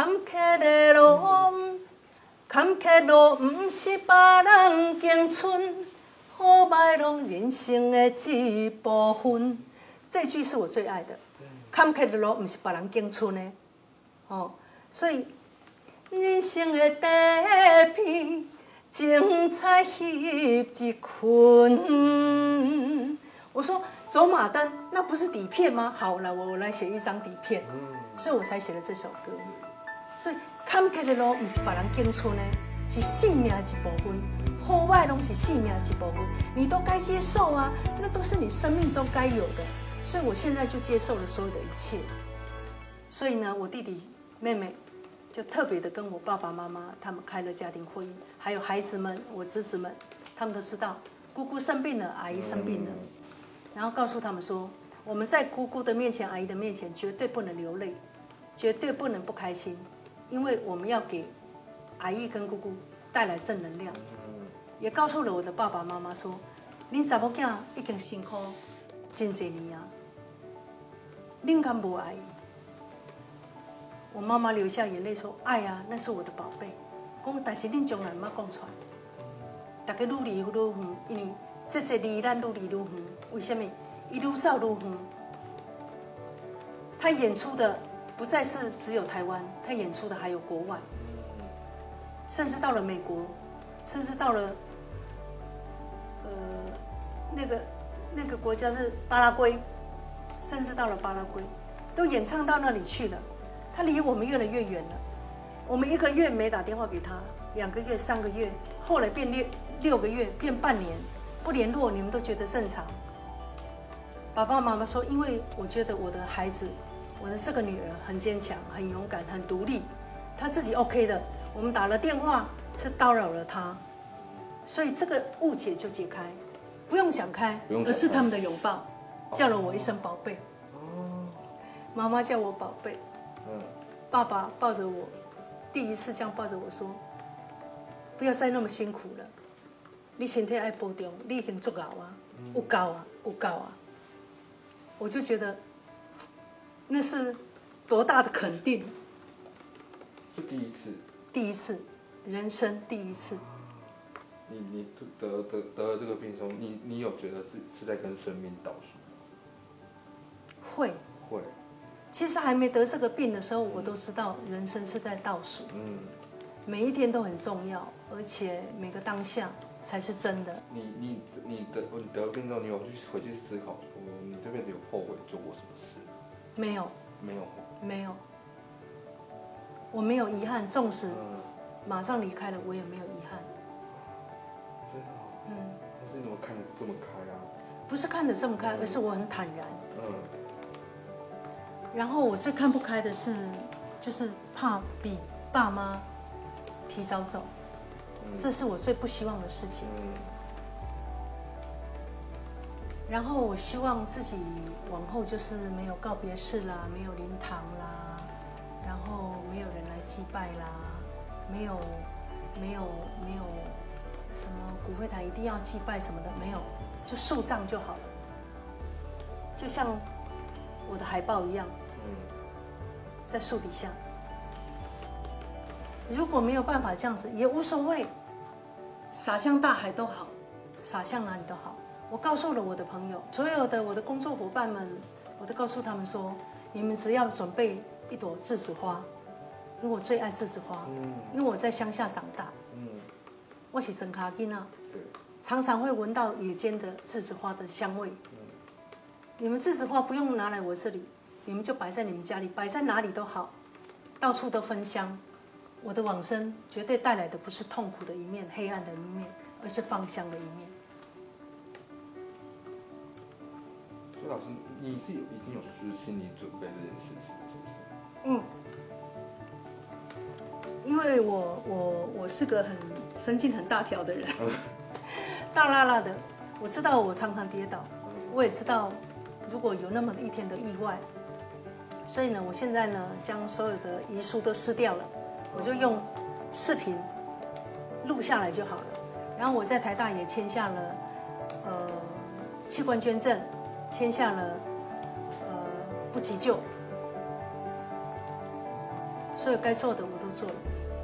坎坷的路，坎坷路不是别人经春，好歹拢人生的一部分。这句是我最爱的。坎坷的路不是别人经春的，哦，所以人生的底片，精彩翕一群。我说走马灯，那不是底片吗？好了，我我来写一张底片，所以我才写了这首歌。所以坎坷的路不是别人经春的，是生命一部分。好坏拢是生命一部分，你都该接受啊，那都是你生命中该有的。所以我现在就接受了所有的一切。所以呢，我弟弟妹妹就特别的跟我爸爸妈妈他们开了家庭会议，还有孩子们、我侄子们，他们都知道姑姑生病了，阿姨生病了，然后告诉他们说，我们在姑姑的面前、阿姨的面前绝对不能流泪，绝对不能不开心，因为我们要给阿姨跟姑姑带来正能量。也告诉了我的爸爸妈妈说，恁查某囝已经辛苦真侪年啊，恁敢无爱？我妈妈流下眼泪说：“爱啊，那是我的宝贝。”讲，但是恁从来毋捌讲出来。大家愈离愈远，因为这些离咱愈离愈远。为什么？一路走愈远。他演出的不再是只有台湾，他演出的还有国外，甚至到了美国，甚至到了呃那个那个国家是巴拉圭，甚至到了巴拉圭，都演唱到那里去了。他离我们越来越远了。我们一个月没打电话给他，两个月、三个月，后来变六六个月，变半年，不联络，你们都觉得正常。爸爸妈妈说，因为我觉得我的孩子，我的这个女儿很坚强、很勇敢、很独立，她自己 OK 的。我们打了电话是叨扰了她，所以这个误解就解开，不用想开，而是他们的拥抱，叫了我一声宝贝。哦，妈妈叫我宝贝。嗯，爸爸抱着我，第一次这样抱着我说：“不要再那么辛苦了，你身体爱保重，你已经足够啊，有够啊，有够啊。”我就觉得那是多大的肯定，是第一次，第一次，人生第一次。你你得得得了这个病时候，你你有觉得自己是在跟生命倒数吗？会会。其实还没得这个病的时候，我都知道人生是在倒数。嗯，每一天都很重要，而且每个当下才是真的。你你你得你得了病之后，你有去回去思考说，你这辈子有后悔做过什么事？没有，没有，没有。我没有遗憾，纵使马上离开了，我也没有遗憾。真的？嗯。但是你怎么看得这么开啊？不是看得这么开，而是我很坦然。嗯。然后我最看不开的是，就是怕比爸妈提早走，这是我最不希望的事情。然后我希望自己往后就是没有告别式啦，没有灵堂啦，然后没有人来祭拜啦，没有没有没有什么骨灰坛一定要祭拜什么的，没有，就树葬就好了，就像。我的海报一样，在树底下。如果没有办法这样子，也无所谓，洒向大海都好，洒向哪里都好。我告诉了我的朋友，所有的我的工作伙伴们，我都告诉他们说：你们只要准备一朵栀子花，因为我最爱栀子花，因为我在乡下长大，我是真卡金啊，常常会闻到野间的栀子花的香味。你们栀子花不用拿来我这里，你们就摆在你们家里，摆在哪里都好，到处都芬香。我的往生绝对带来的不是痛苦的一面、黑暗的一面，而是芳香的一面。老师，你是有已经有就是心理准备这件事情，是不是？嗯，因为我我我是个很神经很大条的人，大辣辣的，我知道我常常跌倒，我也知道。如果有那么一天的意外，所以呢，我现在呢将所有的遗书都撕掉了，我就用视频录下来就好了。然后我在台大也签下了呃器官捐赠，签下了呃不急救。所有该做的我都做了，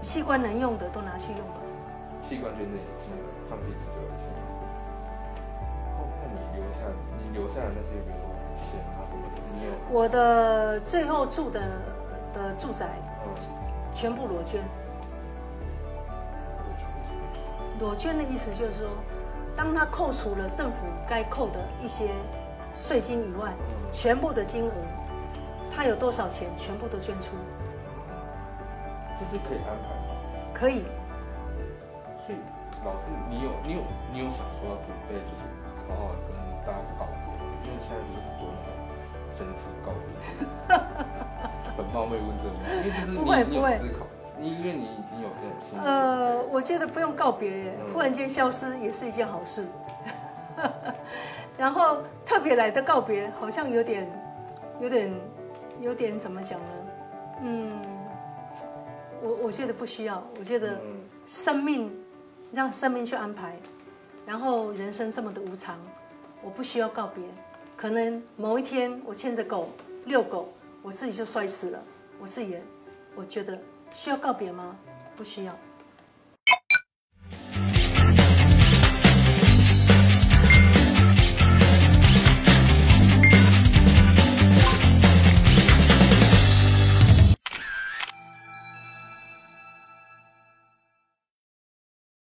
器官能用的都拿去用吧。器官捐赠也是放弃急救的钱。哦，那你留下你留下的那些，比如说钱啊什么的，你有？我的最后住的的住宅嗯，全部裸捐。裸捐的意思就是说，当他扣除了政府该扣的一些税金以外，全部的金额，他有多少钱，全部都捐出，这是可以安排吗？可以。所以老师，你有你有你有想说要准备，就是好好跟大家告别，因为现在就是很多那种生死告别，很冒昧问这个问题，因为就是不会你思考，你因为你已经有这种心理呃，我觉得不用告别耶，嗯忽然间消失也是一件好事。然后特别来的告别，好像有点，有点，有点怎么讲呢？嗯，我我觉得不需要，我觉得嗯生命让生命去安排，然后人生这么的无常，我不需要告别。可能某一天我牵着狗遛狗，我自己就摔死了，我自己也我觉得需要告别吗？不需要。